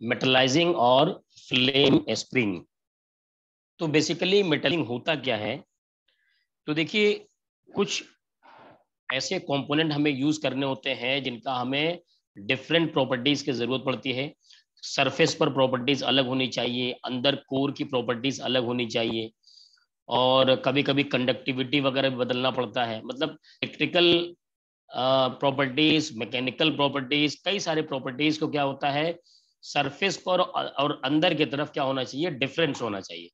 Metallising और flame spring तो basically metalling होता क्या है? तो देखिए, कुछ ऐसे कंपोनेंट हमें यूज़ करने होते हैं जिनका हमें डिफरेंट प्रॉपर्टीज़ की ज़रूरत पड़ती है। सरफेस पर प्रॉपर्टीज़ अलग होनी चाहिए, अंदर कोर की प्रॉपर्टीज़ अलग होनी चाहिए। और कभी कभी कंडक्टिविटी वगैरह भी बदलना पड़ता है। मतलब इलेक्ट्रिकल प्रॉपर्टीज़ मैकेनिकल प्रॉपर्टीज़ कई सारे प्रॉपर्टीज़ को क्या होता है? सरफेस पर और अंदर की तरफ़ क्या होना चाहिए? डिफरेंस होना चाहिए।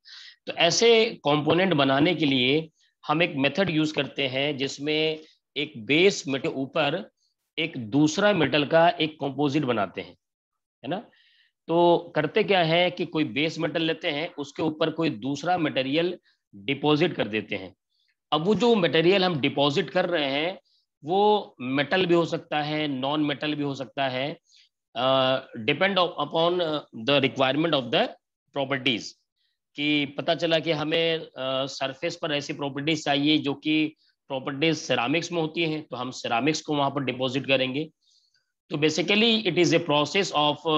तो ऐसे कंपोनेंट बनाने के लिए हम एक मेथड यूज़ करते हैं, जिसमें एक बेस मेटल ऊपर एक दूसरा मेटल का एक कंपोजिट बनाते हैं, है ना? तो करते क्या है कि कोई बेस मेटल लेते हैं, उसके ऊपर कोई दूसरा मटेरियल डिपॉजिट कर देते हैं। अब वो जो मटेरियल हम डिपॉजिट कर रहे हैं, वो मेटल भी हो सकता है नॉन मेटल भी हो सकता है depend upon the requirement of the properties कि पता चला कि हमें सरफेस uh, पर ऐसी प्रॉपर्टीज़ चाहिए जो कि प्रॉपर्टीज़ सेरामिक्स में होती हैं तो हम सेरामिक्स को वहाँ पर डिपॉजिट करेंगे। तो basically it is a process of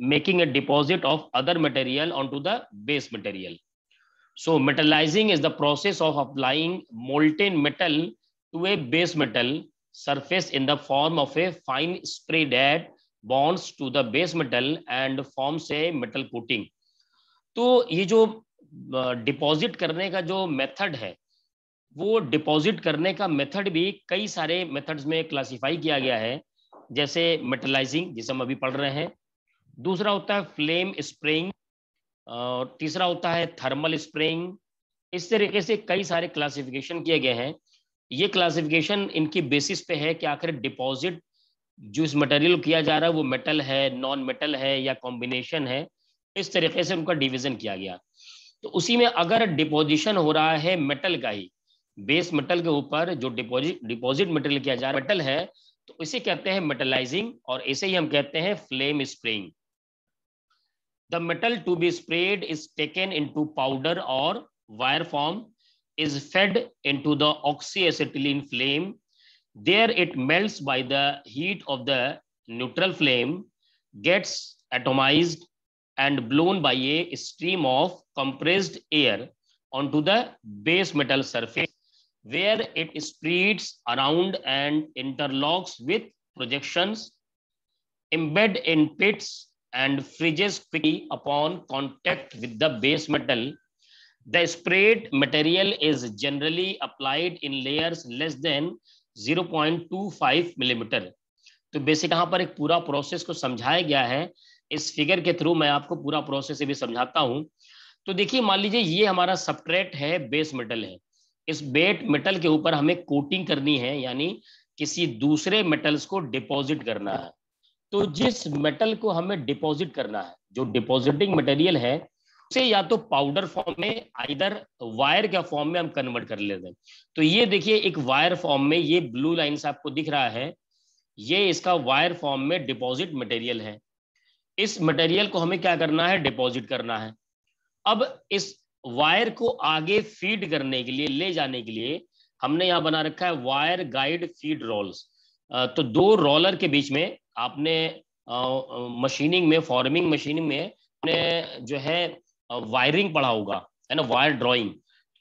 making a deposit of other material on to the base material So metallizing is the process of applying molten metal to a base metal surface in the form of a fine spray that bonds to the base metal and forms a metal coating. तो ये जो deposit करने का जो method है, वो deposit करने का मेथड भी कई सारे मेथड्स में क्लासिफाई किया गया है, जैसे मेटलाइजिंग जिसे हम अभी पढ़ रहे हैं। दूसरा होता है फ्लेम स्प्रेइंग और तीसरा होता है थर्मल स्प्रेइंग इस तरीके से कई सारे क्लासिफिकेशन किए गए हैं। ये क्लासिफिकेशन इनकी बेसिस पे है कि आखिर डिपॉजिट जो इस मटेरियल किया जा रहा है वो मेटल है नॉन मेटल है या कॉम्बिनेशन है इस तरीके से उनका डिवीज़न किया गया। तो उसी में अगर डिपोजिशन हो रहा है मेटल का ही बेस मेटल के ऊपर जो डिपोजिट डिपोजिट मेटेरियल किया जा रहा है मेटल है तो इसे कहते हैं मेटलाइजिंग और इसे ही हम कहते हैं flame spraying The metal to be sprayed is taken into powder और wire form, is fed into the oxyacetylene flame. There it melts by the heat of the neutral flame, gets atomized and blown by a stream of compressed air onto the base metal surface where it spreads around and interlocks with projections, embed in pits and freezes quickly upon contact with the base metal. The sprayed material is generally applied in layers less than 0.25 millimeter. तो basic यहाँ पर एक पूरा process को समझाया गया है। इस फिगर के थ्रू मैं आपको पूरा प्रोसेस भी समझाता हूँ। तो देखिए, मान लीजिए ये हमारा सब्ट्रेट है बेस मेटल है। इस बेट मेटल के ऊपर हमें कोटिंग करनी है, यानी किसी दूसरे मेटल्स को डिपॉजिट करना है। तो जिस मेटल को हमें डिपॉजिट करना है, जो डिपॉजिटिंग मटेरियल है उसे या तो पाउडर फॉर्म में इधर वायर के फॉर्म में हम कन्वर्ट कर लेते हैं। तो ये देखिए, एक वायर फॉर्म में ये ब्लू लाइन आपको दिख रहा है। ये इसका वायर फॉर्म में डिपॉजिट मटेरियल है। इस मटेरियल को हमें क्या करना है? डिपॉजिट करना है। अब इस वायर को आगे फ़ीड करने के लिए, ले जाने के लिए हमने यहाँ बना रखा है वायर गाइड फ़ीड रोल्स तो दो रोलर के बीच में आपने मशीनिंग में फॉर्मिंग मशीनिंग में आपने जो है वायरिंग पढ़ा होगा है ना वायर ड्राइंग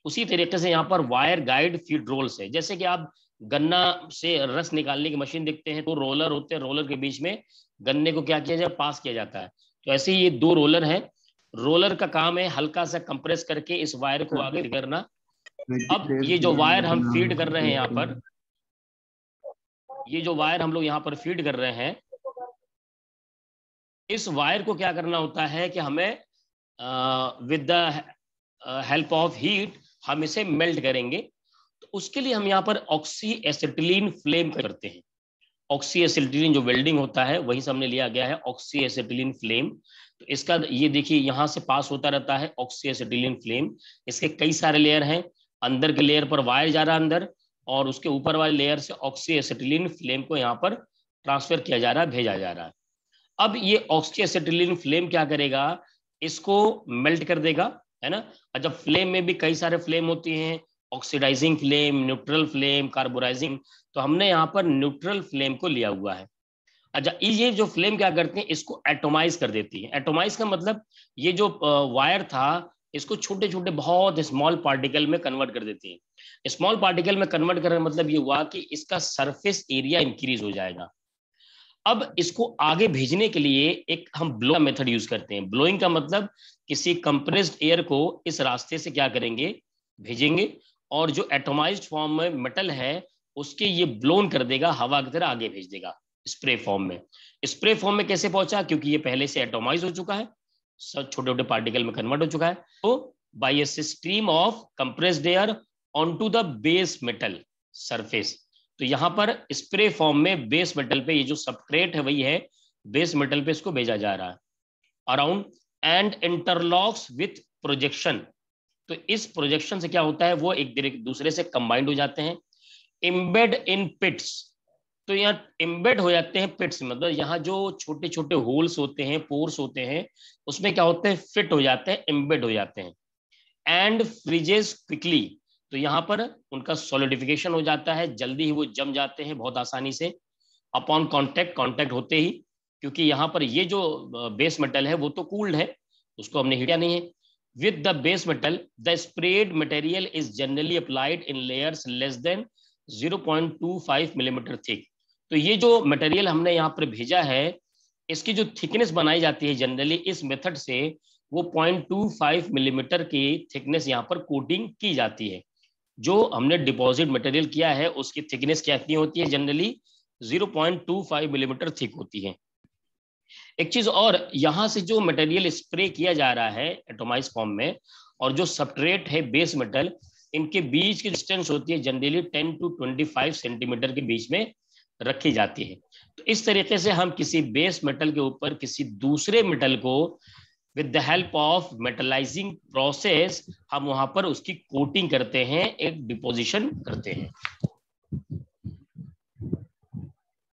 उसी तरीके से यहाँ पर वायर गाइड फ़ीड रोल्स है। जैसे कि आप गन्ना से रस निकालने की मशीन देखते हैं तो रोलर होते हैं रोलर के बीच में गन्ने को क्या किया जाए पास किया जाता है। तो ऐसे ही ये दो रोलर हैं। रोलर का काम है हल्का सा कंप्रेस करके इस वायर को आगे करना। अब ये जो वायर हम फ़ीड कर रहे हैं यहाँ पर ये जो वायर हम लोग यहाँ पर फ़ीड कर रहे हैं इस वायर को क्या करना होता है कि हमें with the help of heat हम इसे मेल्ट करेंगे। तो उसके लिए हम यहाँ पर ऑक्सी एसिटिलीन फ्लेम करते हैं। ऑक्सी एसिटिलीन जो वेल्डिंग होता है, वही से हमने लिया गया है ऑक्सी एसिटिलीन फ्लेम तो इसका ये देखिए, यहाँ से पास होता रहता है ऑक्सी एसिटिलीन फ्लेम इसके कई सारे लेयर हैं। अंदर के लेयर पर वायर जा रहा है अंदर, और उसके ऊपर वाले लेयर से ऑक्सी एसिटिलीन फ्लेम को यहाँ पर ट्रांसफ़र किया जा रहा है, भेजा जा रहा है। अब ये ऑक्सीएसिटिलीन फ्लेम क्या करेगा? इसको मेल्ट कर देगा, है ना? और जब फ्लेम में भी कई सारे फ्लेम होती हैं oxidising flame neutral flame carburising तो हमने यहाँ पर न्यूट्रल फ्लेम को लिया हुआ है। अच्छा ये जो फ्लेम क्या करते हैं, इसको एटोमाइज कर देती है। एटोमाइज का मतलब ये जो वायर था, इसको छोटे छोटे बहुत स्मॉल पार्टिकल में कन्वर्ट कर देती है। स्मॉल पार्टिकल में कन्वर्ट करने मतलब ये हुआ कि इसका सरफेस एरिया इंक्रीज हो जाएगा। अब इसको आगे भेजने के लिए एक हम ब्लो मेथड यूज़ करते हैं। ब्लोइंग का मतलब किसी कंप्रेस्ड एयर को इस रास्ते से क्या करेंगे? भेजेंगे और जो एटोमाइज फॉर्म में मेटल है, उसके ये ब्लोन कर देगा, हवा की तरह आगे भेज देगा स्प्रे फॉर्म में। स्प्रे फॉर्म में कैसे पहुँचा? क्योंकि ये पहले से एटोमाइज हो चुका है, सब छोटे छोटे पार्टिकल में कन्वर्ट हो चुका है। तो by a stream of compressed air on to the base metal surface तो यहाँ पर स्प्रे फॉर्म में बेस मेटल पे ये जो सबट्रेट है, वही है। बेस मेटल पे इसको भेजा जा रहा है। Around and interlocks with projection तो इस प्रोजेक्शन से क्या होता है, वो एक दूसरे से कंबाइंड हो जाते हैं। इम्बेड इन पिट्स तो यहाँ इम्बेड हो जाते हैं पिट्स मतलब यहाँ जो छोटे छोटे होल्स होते हैं पोर्स होते हैं, उसमें क्या होते हैं फिट हो जाते हैं इम्बेड हो जाते हैं। एंड फ्रिजेस क्विकली तो यहाँ पर उनका सोलिडिफिकेशन हो जाता है। जल्दी ही वो जम जाते हैं बहुत आसानी से। अपॉन कॉन्टेक्ट कॉन्टेक्ट होते ही, क्योंकि यहाँ पर ये जो बेस मेटल है, वो तो कूल्ड है, उसको हमने हिटा नहीं है। With the base metal the spread material is generally applied in layers less then 0.25 millimetre thick तो ये जो मटेरियल हमने यहाँ पर भेजा है, इसकी जो थिकनेस बनाई जाती है जनरली इस मेथड से, वो 0.25 मिलीमीटर की थिकनेस यहाँ पर कोटिंग की जाती है। जो हमने डिपॉजिट मटेरियल किया है, उसकी थिकनेस कितनी होती है? जनरली 0.25 मिलीमीटर थिक होती है। एक चीज़ और, यहाँ से जो मटेरियल स्प्रे किया जा रहा है एटोमाइज फॉर्म में, और जो सब्ट्रेट है बेस मेटल इनके बीच की डिस्टेंस होती है जनरली 10 टू 25 सेंटीमीटर के बीच में रखी जाती है। तो इस तरीके से हम किसी बेस मेटल के ऊपर किसी दूसरे मेटल को with the help of metallizing process हम वहाँ पर उसकी कोटिंग करते हैं, एक डिपोजिशन करते हैं।